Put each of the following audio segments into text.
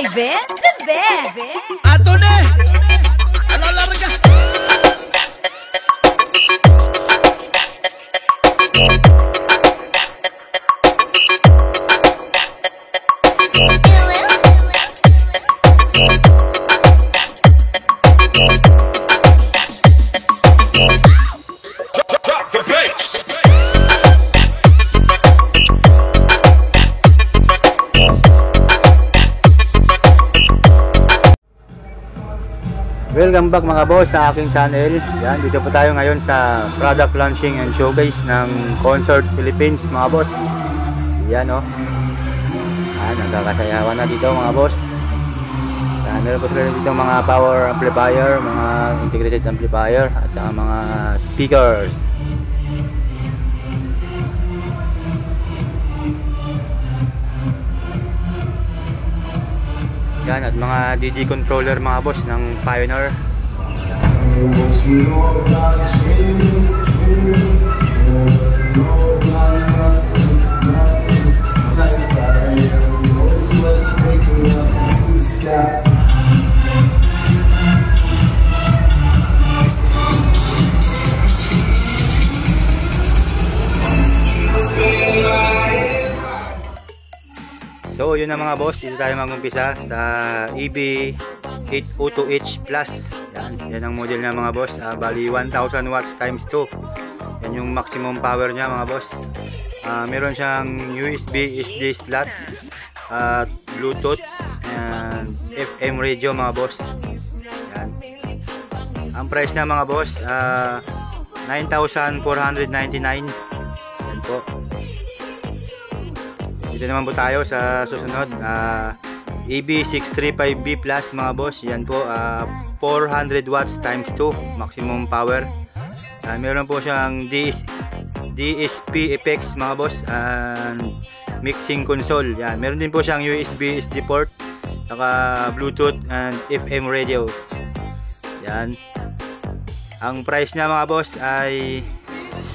Pasa Naive The best Ato na! Alalarga! Drop Welcome back mga boss sa aking channel. Yan, dito po tayo ngayon sa product launching and showcase ng Concert Philippines mga boss. Yan oh. Yan, nagkakasayawan na dito mga boss. Yan, meron po sila dito mga power amplifier, mga integrated amplifier at saka mga speakers. Yan, at mga DJ controller mga boss ng Pioneer. So yun na mga boss, dito tayo mag-umpisa sa EB 802H Plus. Yan, yan ang model niya mga boss. Ah, bali 1000 watts times 2. Yan yung maximum power niya mga boss. Ah, meron siyang USB SD slot at Bluetooth and FM radio mga boss. Yan. Ang price niya mga boss, ah, 9,499. Yan po. Dito naman po tayo sa susunod. ah, EB635B Plus mga boss. Yan po. ah, 400 watts times 2. Maximum power. Ah, meron po siyang DS, DSP effects mga boss. And mixing console. Yan. Meron din po siyang USB SD port. Saka Bluetooth and FM radio. Yan. Ang price niya mga boss ay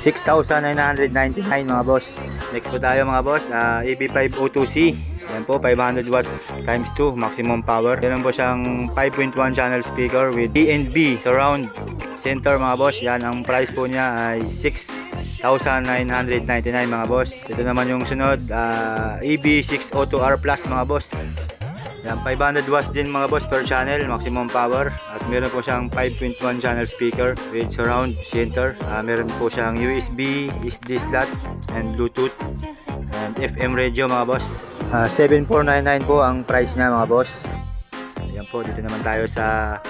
6,999 mga boss. Next po tayo mga boss, ah, EB502C. Yan po, 500 watts times 2, maximum power. Meron po siyang 5.1 channel speaker with D&B surround center mga boss. Yan, ang price po niya ay 6,999 mga boss. Ito naman yung sunod, ah, EB602R Plus mga boss. Yan, 500 watts din mga boss per channel, maximum power. At meron po siyang 5.1 channel speaker with surround center. Ah, meron po siyang USB, SD slot, and Bluetooth. And FM radio mga boss. Ah, 7499 po ang price niya mga boss. Ayan po, dito naman tayo sa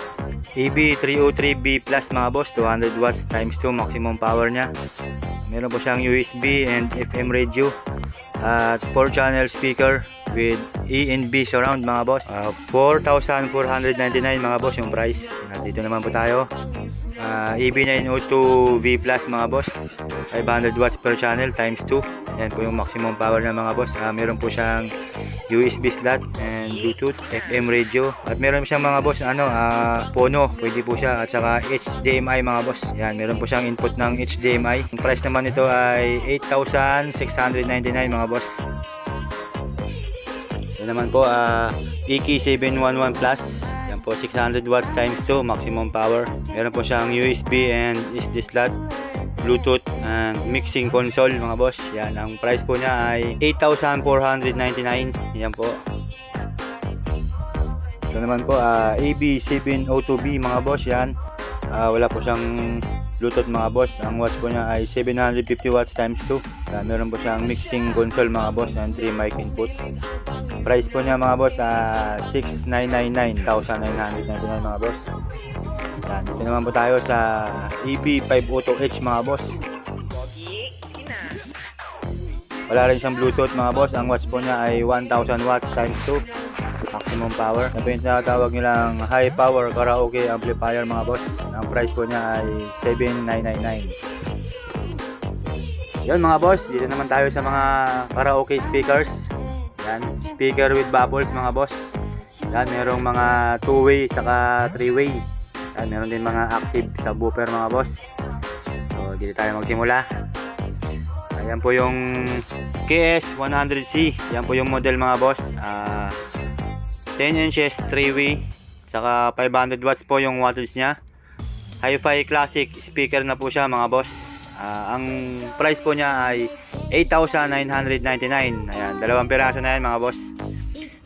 EB303B Plus mga boss. 200 watts times 2 maximum power niya. Meron po siyang USB and FM radio. At 4 channel speaker with E surround mga boss. Ah, 4,499 mga boss yung price. At dito naman po tayo. Ah, EB902V Plus mga boss. 500 watts per channel times 2. Yan po yung maximum power ng mga boss. Ah, meron po siyang USB slot and Bluetooth, FM radio. At meron siyang mga boss ano, ah, Pono, pwede po siya at saka HDMI mga boss. Yan, meron po siyang input ng HDMI. Ang price naman nito ay 8,699 mga boss. Yan naman po, ah, EK711 Plus. Yan po, 600 watts times 2, maximum power. Meron po siyang USB and SD slot, Bluetooth, and mixing console mga boss. Yan, ang price po niya ay 8,499. Yan po. Ito naman po, ah, AB702B mga boss. Yan. Ah, wala po siyang Bluetooth mga boss. Ang watts po niya ay 750 watts times 2. Ah, meron po siyang mixing console mga boss and 3 mic input. Price po niya mga boss ah 6999 1,999 mga boss. Yan, dito naman po tayo sa E EB502H mga boss. Wala rin siyang Bluetooth mga boss. Ang watts po niya ay 1000 watts times 2 maximum power. Ito yung tinatawag nilang high power karaoke amplifier mga boss. Ang price po niya ay 7999. Yun mga boss, dito naman tayo sa mga karaoke speakers. Yan, speaker with bubbles mga boss. Yan, merong mga 2-way saka 3-way. Yan, meron din mga active subwoofer mga boss. So, dito tayo magsimula. Ayan po yung KS100C. Yan po yung model mga boss. Ah, 10 inches 3-way. Saka 500 watts po yung wattage niya. Hi-Fi Classic speaker na po siya mga boss. Ah, ang price po niya ay 8,999. Ayan, dalawang piraso na yan mga boss.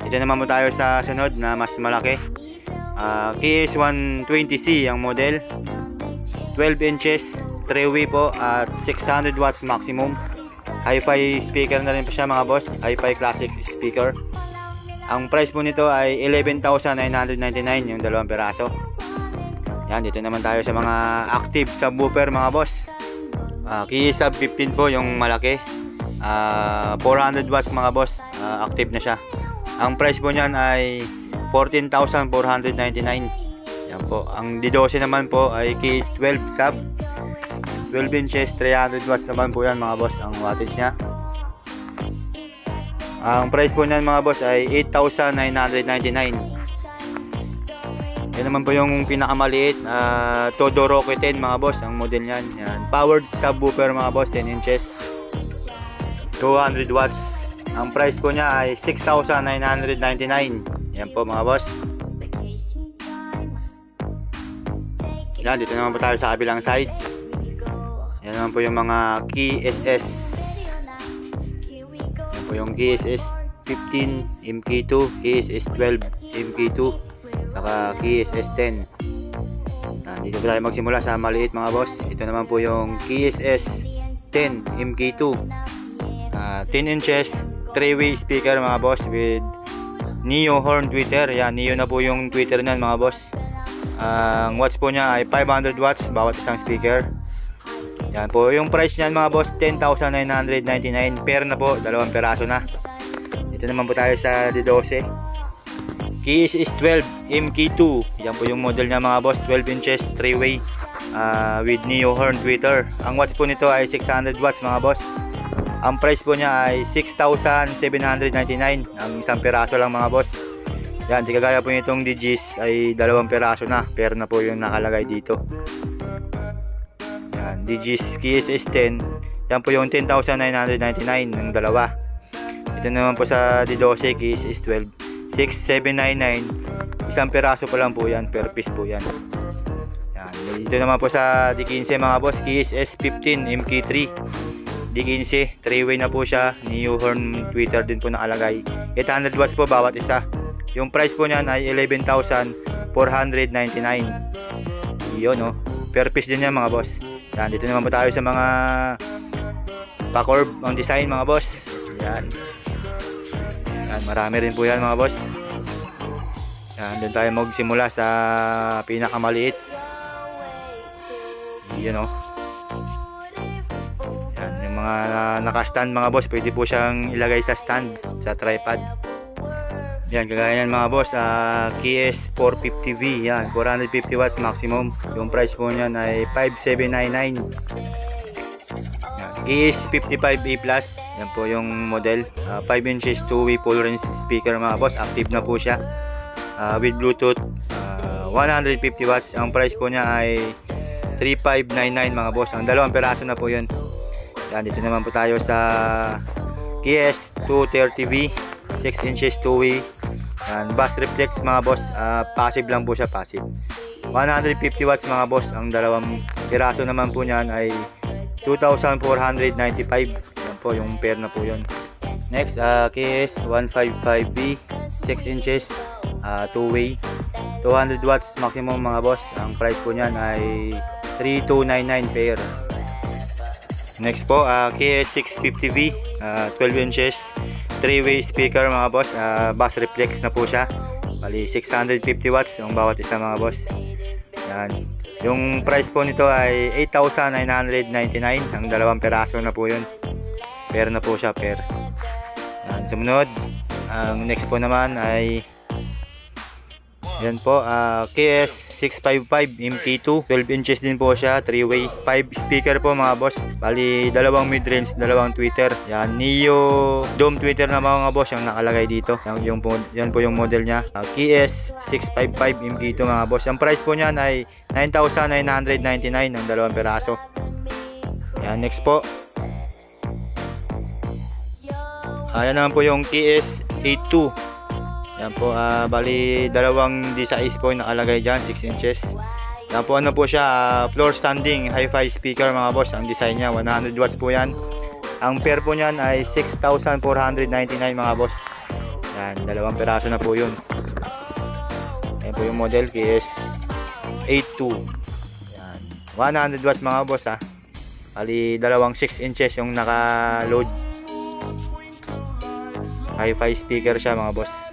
Ito naman po tayo sa sunod na mas malaki. Ah, KS120C ang model. 12 inches 3-way po at 600 watts maximum. Hi-Fi speaker na rin po siya mga boss. Hi-Fi Classic speaker. Ang price po nito ay 11,999 yung dalawang piraso. Yan, dito naman tayo sa mga active subwoofer mga boss. Uh, key sub 15 po yung malaki. Ah, 400 watts mga boss. Ah, active na siya. Ang price po niyan ay 14,499. Yan po. Ang D12 naman po ay keys 12 sub. 12 inches, 300 watts naman po yan mga boss ang wattage niya. Ang price po niyan mga boss ay 8,999. Yan naman po yung pinakamaliit uh, Todoroki 10 mga boss ang model niyan. Yan. Powered subwoofer mga boss 10 inches. 200 watts. Ang price po niya ay 6,999. Yan po mga boss. Yan, dito naman po tayo sa kabilang side. Yan naman po yung mga key SS. Yan po yung KSS 15, MK2, KSS 12, MK2, saka KSS 10. Yan, dito po tayo magsimula sa maliit mga boss. Ito naman po yung KSS 10, MK2. Ah, 10 inches, 3-way speaker mga boss with Neo horn tweeter. Yan, Neo na po yung tweeter niyan mga boss. Ang watts po niya ay 500 watts bawat isang speaker. Yan po, yung price niyan mga boss, 10,999 per na po, dalawang peraso na. Dito naman po tayo sa D12. Keys is 12 MK2. Yan po yung model niya mga boss, 12 inches 3-way ah, with Neo horn tweeter. Ang watts po nito ay 600 watts mga boss. Ang price po niya ay 6,799 ang isang peraso lang mga boss. Yan, di kagaya po nitong DGs ay dalawang peraso na. Pero na po yung nakalagay dito. Yan, DGs KSS 10. Yan po yung 10,999 ng dalawa. Ito naman po sa D12 KSS 12. 6,799. Isang peraso pa lang po yan. Per piece po yan. Yan. Dito naman po sa D15 mga boss. KSS 15 MK3. D15. 3-way na po siya. Neo horn tweeter din po nakalagay. 800 watts po bawat isa. Yung price po niyan ay 11,499. Yun no. Per piece din yan mga boss. Yan, dito naman po tayo sa mga pa-curve ang design mga boss. Yan. Yan, marami rin po yan mga boss. Yan, doon tayo magsimula sa pinakamaliit. Yun no. Yan, yung mga naka-stand mga boss, pwede po siyang ilagay sa stand, sa tripod. Yan, kagaya yan mga boss, uh, KS 450V, yan, 450 watts maximum. Yung price po niyan ay 5799. KS 55A Plus, yan po yung model. Uh, 5 inches 2-way full range speaker mga boss, active na po siya. Uh, with Bluetooth, uh, 150 watts. Ang price po niya ay 3599 mga boss. Ang dalawang peraso na po yun. Yan, dito naman po tayo sa KS 230V, 6 inches 2-way. Yan, bass reflex mga boss, ah, passive lang po siya, passive. 150 watts mga boss, ang dalawang piraso naman po niyan ay 2,495. Yan po, yung pair na po yun. Next, ah, KS 155B, 6 inches, 2-way. 200 watts maximum mga boss. Ang price po niyan ay 3299 pair. Next po, uh, KS650V, uh, 12 inches, 3-way speaker mga boss, uh, bass reflex na po siya. Bali 650 watts ang bawat isa mga boss. Yan. Yung price po nito ay 8,999. Ang dalawang peraso na po yun. Pair na po siya, pair. Yan, sumunod. Ang next po naman ay yan po, ah, KS655 MT2 12 inches din po siya, 3-way 5 speaker po mga boss. Bali, dalawang mid-range, dalawang tweeter. Yan, Neo Dome tweeter na mga boss Yung nakalagay dito. Yan, yung po, yan po yung model niya. Ah, KS655 MT2 mga boss. Ang price po niyan ay 9,999 ang dalawang peraso Yan, next po. Ayan naman po yung KS82 yan po, ah, bali dalawang D-size po nakalagay dyan, 6 inches. Yan po, ano po siya, ah, floor standing hi-fi speaker mga boss. Ang design niya, 100 watts po yan. Ang pair po niyan ay 6,499 mga boss. Yan, dalawang peraso na po yun. Yan po yung model, KS82. Yan, 100 watts mga boss ha. Bali, dalawang 6 inches yung naka-load. Hi-fi speaker siya mga boss.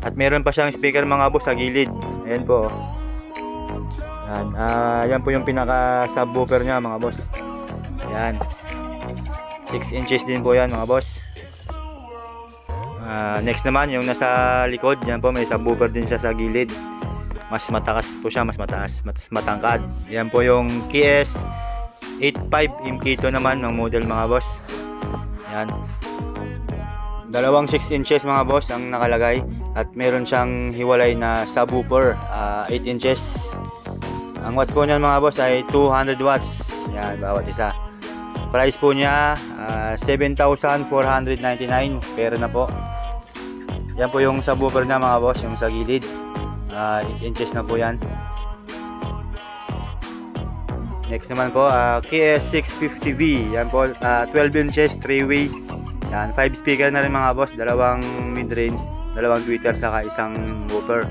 At meron pa siyang speaker mga boss sa gilid. Ayan po. oh. Yan. Ah, yan po yung pinaka subwoofer niya mga boss. Yan. 6 inches din po yan mga boss. Ah, next naman yung nasa likod. Yan po may subwoofer din siya sa gilid. Mas matakas po siya, mas mataas, mas matangkad. Yan po yung KS 85 MK2 naman ng model mga boss. Yan. Dalawang 6 inches mga boss ang nakalagay at meron siyang hiwalay na subwoofer ah, 8 inches. Ang watts po niyan mga boss ay 200 watts. Yan, bawat isa. Price po niya ah, 7,499 pero na po. Yan po yung subwoofer na mga boss, yung sa gilid. Ah, 8 inches na po yan. Next naman po, ah, KS650V. Yan po, ah, 12 inches, 3-way. Yan, 5 speaker na rin mga boss, dalawang mid-range, dalawang tweeter, saka isang woofer.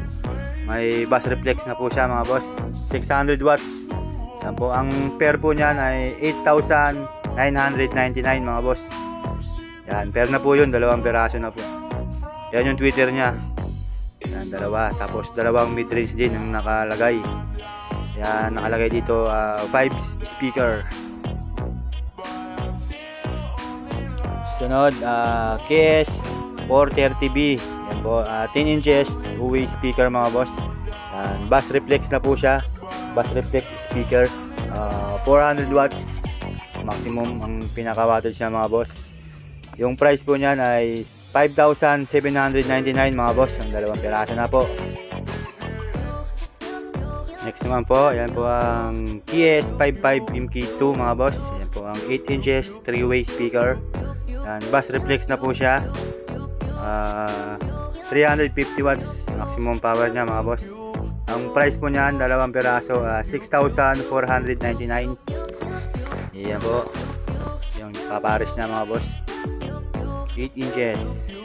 May bass reflex na po siya mga boss. 600 watts. Yan po, ang pair po niyan ay 8,999 mga boss. Yan, pair na po yun, dalawang peraso na po. Yan yung tweeter niya. Yan, dalawa. Tapos dalawang mid-range din ang nakalagay. Yan, nakalagay dito 5 speaker. Sunod, ah, KS 430B. Yan po, ah, 10 inches, two-way speaker mga boss. Yan, bass reflex na po siya. Bass reflex speaker. Ah, 400 watts maximum ang pinaka wattage niya mga boss. Yung price po niyan ay 5,799 mga boss. Ang dalawang piraso na po. Next naman po, yan po ang KS55 MK2 mga boss. Yan po ang 8 inches 3-way speaker. Yan, bass reflex na po siya. Ah, 350 watts maximum power niya mga boss. Ang price po niyan, dalawang peraso, ah, 6,499. Yan po. Yung papares niya mga boss. 8 inches.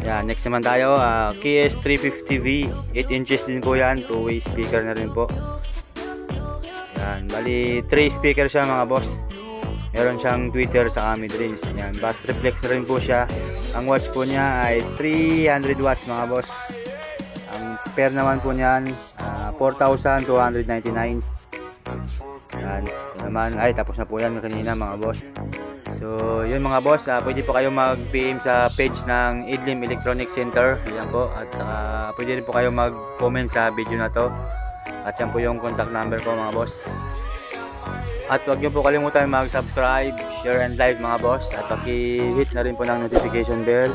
Yan, next naman tayo, ah, KS350V, 8 inches din po yan, two-way speaker na rin po. Yan, bali 3 speaker siya mga boss. Meron siyang tweeter sa mid-range. Yan, bass reflex na rin po siya. Ang watts po niya ay 300 watts mga boss. Ang pair naman po niyan, ah, 4,299. Yan, naman, ay tapos na po yan kanina mga boss. So, yun mga boss, ah, pwede po kayo mag-PM sa page ng Idlim Electronic Center. Yan po. At saka pwede rin po kayo mag-comment sa video na to. At yan po yung contact number ko mga boss. At huwag niyo po kalimutan mag-subscribe, share and like mga boss. At paki-hit na rin po ng notification bell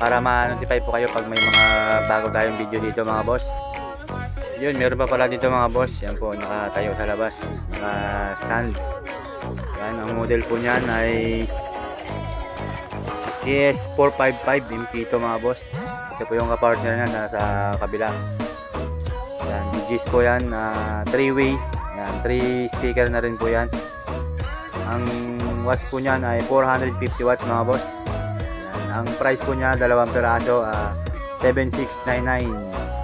para ma-notify po kayo pag may mga bago tayong video dito mga boss. Yun, meron pa pala dito mga boss. Yan po, nakatayo sa labas. Naka-stand. Yan, ang model po niyan ay KS455 MK2 mga boss. Ito po yung kapartner niya nasa kabila. Yan, GS po yan, 3-way. yan, 3 speaker na rin po yan. Ang watts po niyan ay 450 watts mga boss. Yan, ang price po niya, dalawang peraso, ah, 7699.